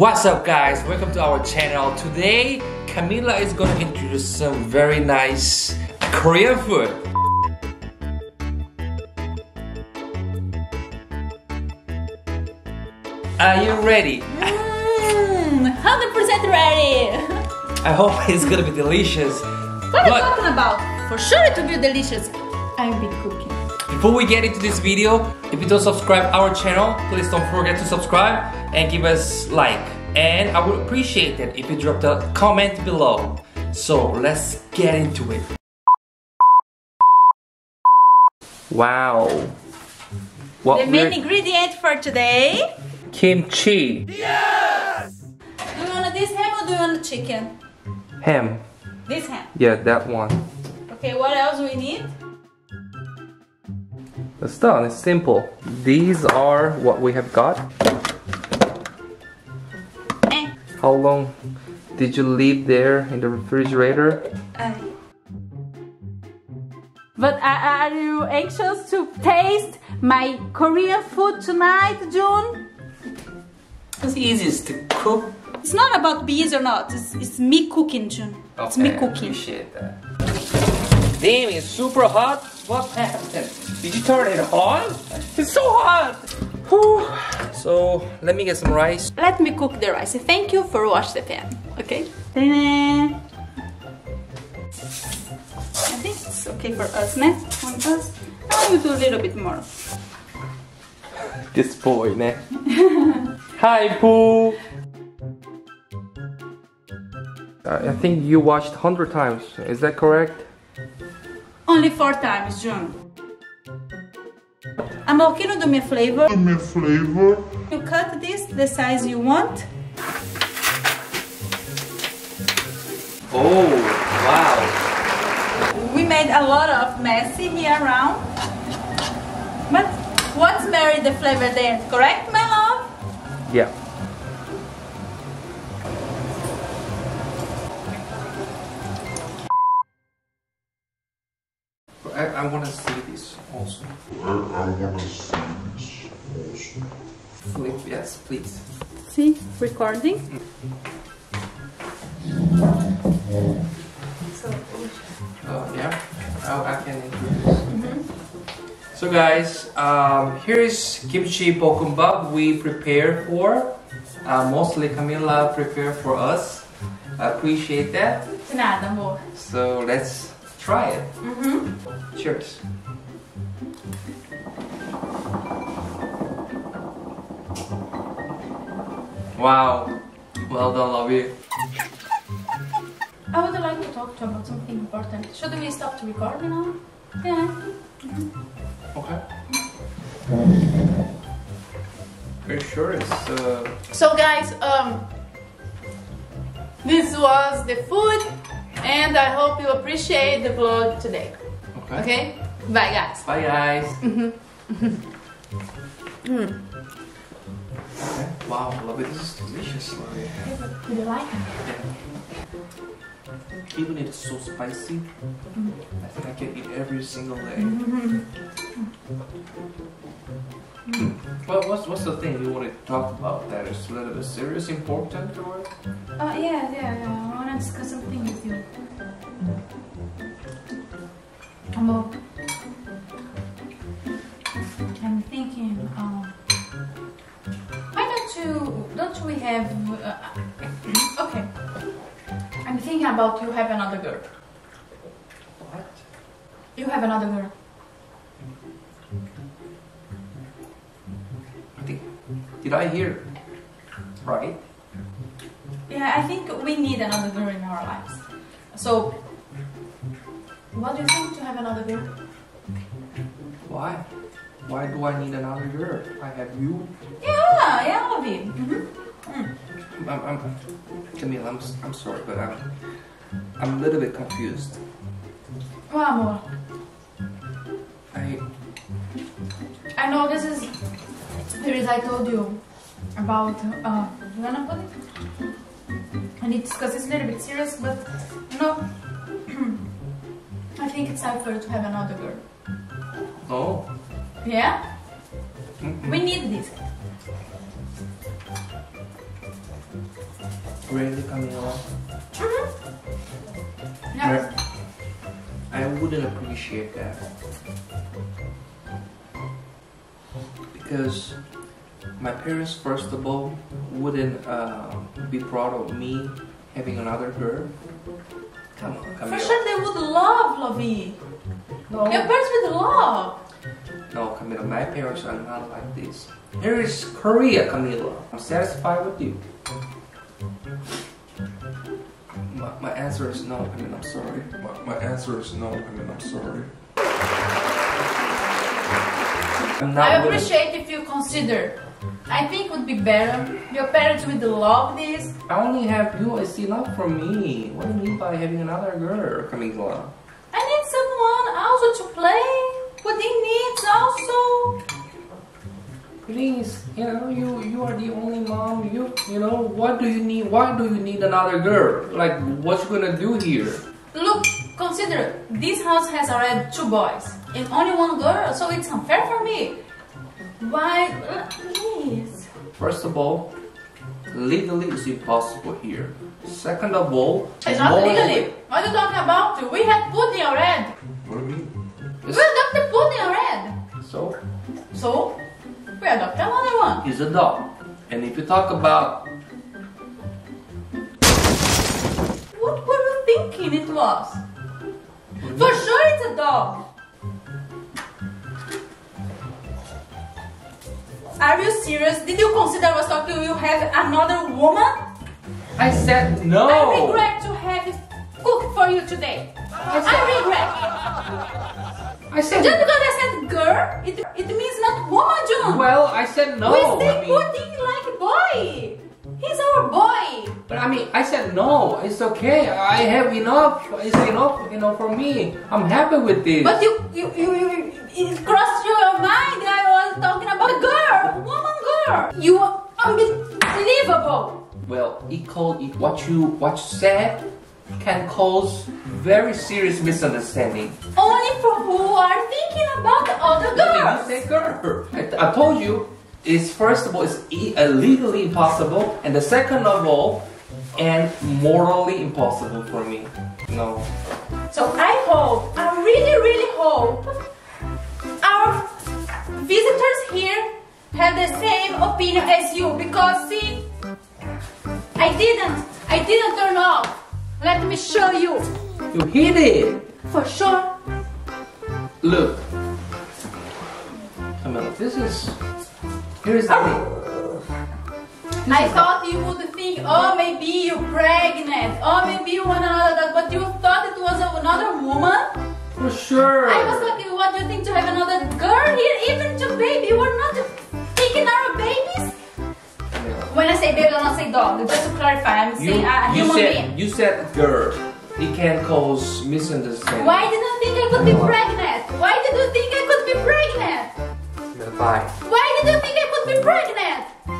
What's up guys, welcome to our channel. Today, Camila is going to introduce some very nice Korean food. Are you ready? Mmm, 100% ready. I hope it's gonna be delicious. What are you talking about? For sure it will be delicious. I'll be cooking. before we get into this video, if you don't subscribe our channel, please don't forget to subscribe and give us like. And I would appreciate it if you drop a comment below. So let's get into it. Wow. What the main ingredient for today. kimchi, Yes! Do you want this ham or do you want chicken? ham. This ham. Yeah, that one. Okay, what else we need? It's done. It's simple. These are what we have got. How long did you leave there in the refrigerator? Uh, but are, are you anxious to taste my Korean food tonight, Jun? It's easiest to cook. It's not about bees or not. It's, it's me cooking, Jun. It's me cooking. Appreciate that. Damn, it's super hot. What happened? Did you turn it on? It's so hot. Whew. So let me get some rice. Let me cook the rice. Thank you for wash the pan. Okay. Ta-da. I think it's okay for us, ne? On us. I will do a little bit more. This boy, ne? Hi, Pooh. I think you watched hundred times. Is that correct? Only four times, Jun. Amor, can you do me a flavor? Give me flavor. You cut this the size you want. Oh, wow. We made a lot of messy here around. But what's married the flavor there? Correct, my love? Yeah. I, I want to see this also. I, I wanna see this also. Flip, yes, please. See, recording. So, Oh, yeah. Oh, I can introduce. So, guys, um, here is kimchi bokkeumbap we prepare for. Uh, mostly Camila prepare for us. I appreciate that. de nada, amor. So let's try it. Uhum. Cheers. Wow. Well done, love you. I would like to talk to you about something important. Should we stop the recording now? Yeah. Okay. Are you sure it's uh So guys, um, this was the food, and I hope you appreciate the vlog today. okay? Okay? Bye guys. Bye guys. Mm. Okay. Wow, love it. This is delicious, love it. Do you like it? Even it's so spicy, I think I can eat every single day. Hmm. Well, what's what's the thing you want to talk about that is a little bit serious, important, or? Uh, yeah, yeah, yeah. I want to discuss something with you. Amor, I'm thinking, um, we have, uh, okay. I'm thinking about you have another girl. What? You have another girl. I think. Did I hear? Right. Yeah, I think we need another girl in our lives. So, what do you think to have another girl? Why? Why do I need another girl? I have you. Yeah, yeah, I love you. Mhm. I'm, I'm, Camille, I'm, I'm sorry, but I'm, I'm a little bit confused. Well, amor, I, I know this is the reason I told you about uh, you it? I need to discuss this a little bit serious, but no. I think it's time for you to have another girl. Oh? Yeah? Mm-mm. We need this. Really, Camila? Yeah. I wouldn't appreciate that. Because my parents, first of all, wouldn't uh, be proud of me having another girl. Come on, For Camila. sure they would love Lovey. No, Your parents would love. no, Camila, my parents are not like this. Here is Korea, Camila. I'm satisfied with you. My, my answer is no, I mean, I'm sorry. My, my answer is no, I mean, I'm sorry. I'm I appreciate if you consider. I think would be better. Your parents would love this. I only have you as enough for me. What do you mean by having another girl, Camila? I need someone also to play. What Pudding needs also. Please, you know, you you are the only mom. You you know, what do you need? Why do you need another girl? Like, what you gonna do here? Look, consider this house has already two boys and only one girl, so it's unfair for me. Why? uh, Please. First of all, legally it's impossible here. Second of all, It's not legally. What are you talking about? We had pudding already. What do you mean? A dog. And if you talk about What were you thinking it was? For sure it's a dog. Are you serious? Did you consider I was talking you have another woman? I said no. I regret to have cooked for you today. I regret. I said Just because I said girl, it, it means woman, well. I said no. we I say mean- pudding like boy. He's our boy. But I mean, I said no. It's okay. I have enough. It's enough, you know, for me. I'm happy with this. But you, you, you, you it crossed your mind. I was talking about girl, woman, girl. You are unbelievable. well, it, what you what you said can cause very serious misunderstanding. Only for who are thinking about the other You girls. say girl. I, I told you. It's first of all, it's uh, legally impossible, and the second of all, and morally impossible for me. No. So I hope, I really, really hope our visitors here have the same opinion as you because see, I didn't, I didn't turn off. Let me show you. You hit it. For sure. Look. Camila, this is. Here's the oh. thing. I thought you would think, oh, maybe you're pregnant, oh, maybe you want another, but you thought it was another woman? For sure. I was talking, what do you think to have another girl here, even to baby? Were not taking our babies? When I say baby, I don't say dog. Just to clarify, I'm you, saying uh, a human said, being. You said girl. It can cause misunderstanding. Why did you think I could be pregnant? Why did you think I could be pregnant? Goodbye. Why did you think I could be pregnant?